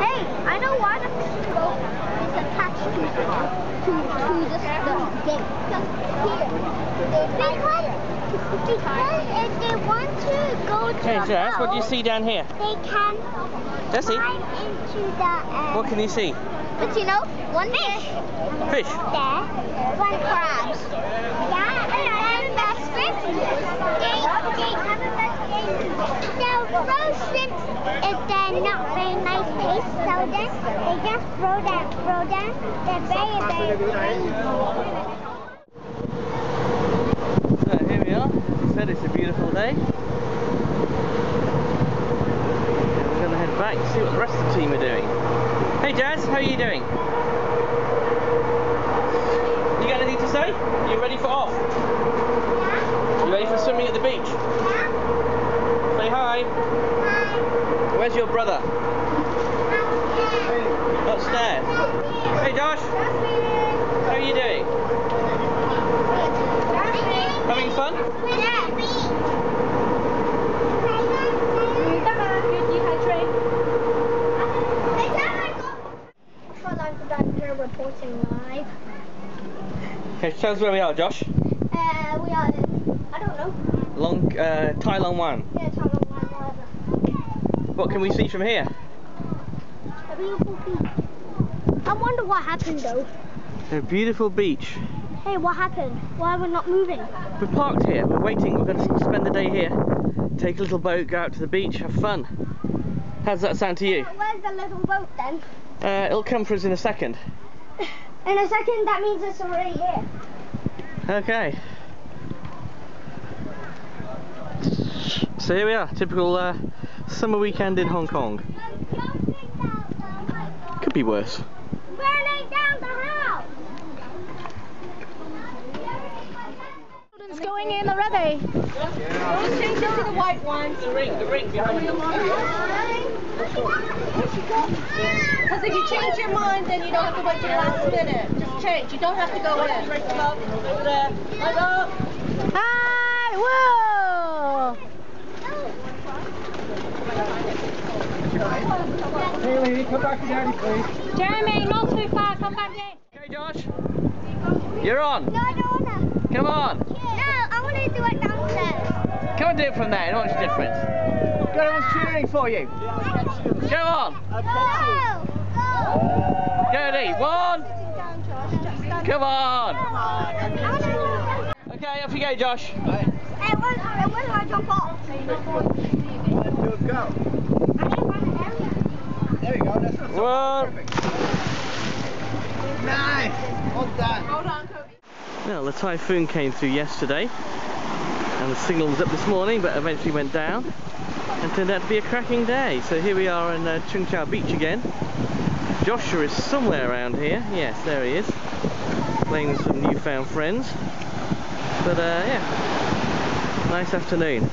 Hey, I know why the boat is attached to to to the, the gate. Just here. Because, because if they want to go to Hey a Jazz, what do you see down here? They can Jessie, climb into the. Uh, what can you see? But you know, one fish. Fish. There, one crab. Yeah, and best fish. They, they have a best fish. They'll throw shrimps if they're not very nice taste. So then they just throw them, throw them. They're very, very crazy. So here we are. As I said, it's a beautiful day. We're going to head back to see what the rest of the team are doing. Hey Jazz, how are you doing? You got anything to say? You ready for off? You ready for swimming at the beach? Say hi. Where's your brother? Upstairs. Hey Josh, how are you doing? Having fun? Reporting live. Okay, tell us where we are, Josh. Uh, we are in, I don't know. Long, uh, Long Wan. Yeah, Taiwan Live. What can we see from here? A beautiful beach. I wonder what happened though. A beautiful beach. Hey, what happened? Why are we not moving? We're parked here. We're waiting. We're going to spend the day here. Take a little boat, go out to the beach, have fun. How does that sound to you? Where's the little boat then? Uh, it'll come for us in a second. In a second, that means it's already here. Okay. So here we are. Typical uh, summer weekend in Hong Kong. Could be worse. Burning down the house! It's going in already. Don't change it to the white ones. The ring, the ring behind you. Because if you change your mind, then you don't have to wait till the last minute. Just change. You don't have to go in. There. Hi! Whoa! Haley, come back to daddy, please. Jeremy, not too far. Come back in. Okay, Josh. You're on. No, I don't wanna. Come on. No, I wanna do it downstairs. Come and do it from there. Not much difference. Go everyone's cheering for you. Go on. Go! Go! Go, Lee. One. Come on. I wanna do it. Okay, off you go, Josh. Hey, when, hey, when do I jump off? Good go. I didn't run an area. There you go. One. Nice. Well. Hold on. Well, the typhoon came through yesterday, and the signal was up this morning, but eventually went down, and turned out to be a cracking day. So here we are on uh, Cheung Chau Beach again. Joshua is somewhere around here. Yes, there he is, playing with some newfound friends. But uh, yeah, nice afternoon.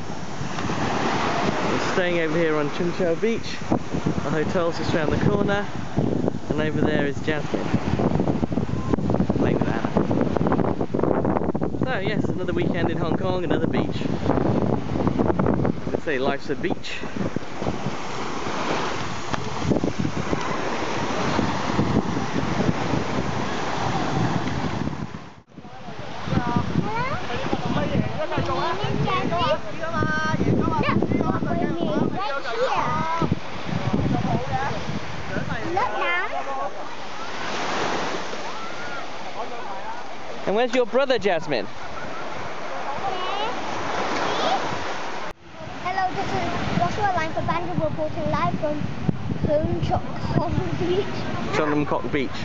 We're staying over here on Cheung Chau Beach. The hotel's just around the corner, and over there is Jasmine. Playing with Anna. So yes, another weekend in Hong Kong, another beach. Let's say life's a beach. Where's your brother, Jasmine? Hello, this is Joshua Line for Banjo reporting live from Chok Beach. Lam Beach.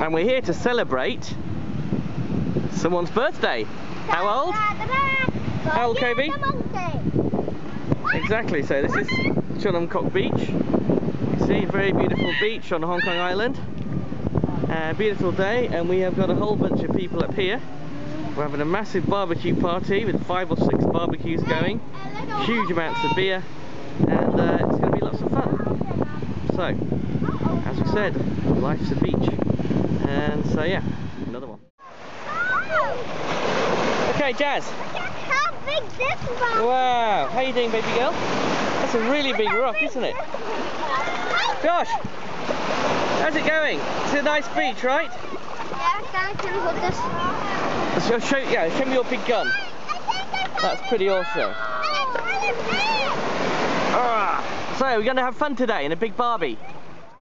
And we're here to celebrate someone's birthday. How old? How old, Kobe? Exactly, so this is Chung Hom Kok Beach. You see, a very beautiful beach on Hong Kong Island. Uh, beautiful day, and we have got a whole bunch of people up here. We're having a massive barbecue party with five or six barbecues going, huge amounts of beer, and uh, it's going to be lots of fun. So, as we said, life's a beach. And so, yeah, another one. Okay, Jazz, Come big this rock. Wow. How you doing, baby girl? That's a really big rock, isn't it? Josh, how's it going? It's a nice beach, right? Yeah, Dad, can hold this? Show, show, yeah, show me your big gun. That's pretty awesome. Ah, so we're going to have fun today in a big Barbie.